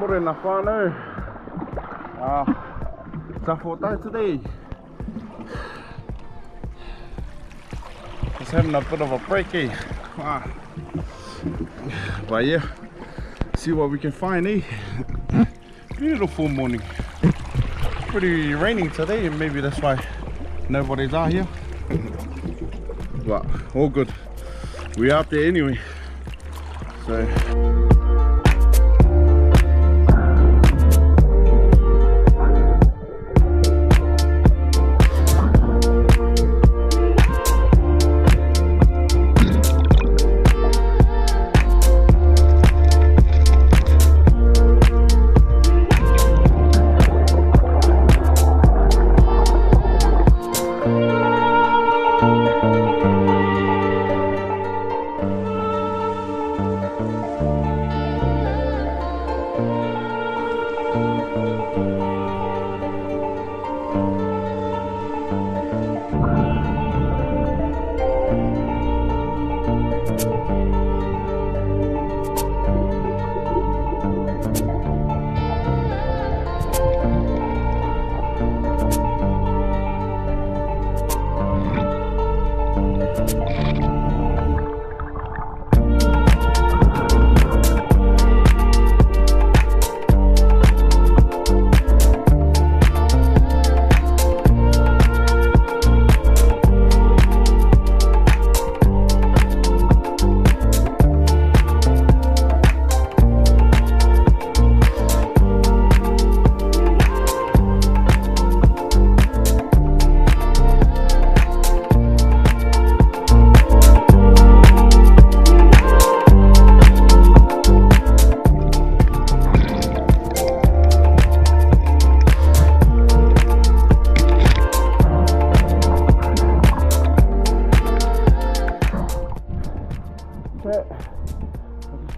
Morena whānau. Uh, Tafo tau today. Just having a bit of a breaky. Ah. But yeah, see what we can find, eh? Beautiful morning. Pretty raining today, and maybe that's why nobody's out here. But all good. We out there anyway. So. That.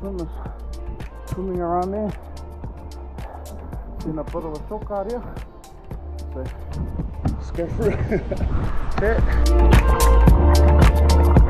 Just swimming, around there. In a bit of a shock out here. So let's go through.